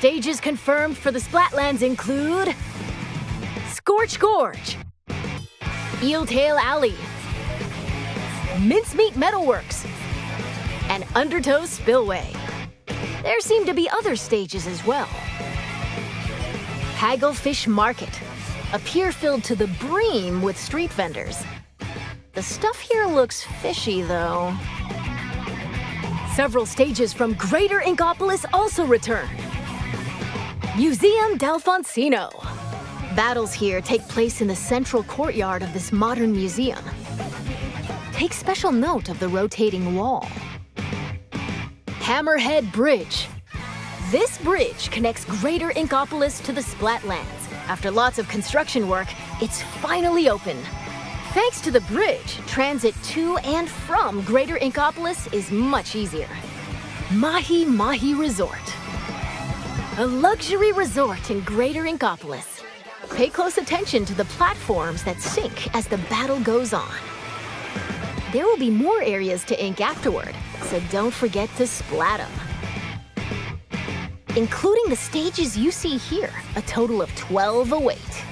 Stages confirmed for the Splatlands include Scorch Gorge, Eeltail Alley, Mincemeat Metalworks, and Undertow Spillway. There seem to be other stages as well. Hagglefish Market, a pier filled to the brim with street vendors. The stuff here looks fishy, though. Several stages from Greater Inkopolis also return. Museum d'Alfonsino. Battles here take place in the central courtyard of this modern museum. Take special note of the rotating wall. Hammerhead Bridge. This bridge connects Greater Inkopolis to the Splatlands. After lots of construction work, it's finally open. Thanks to the bridge, transit to and from Greater Inkopolis is much easier. Mahi Mahi Resort. A luxury resort in Greater Inkopolis. Pay close attention to the platforms that sink as the battle goes on. There will be more areas to ink afterward, so don't forget to splat them. Including the stages you see here, a total of 12 await.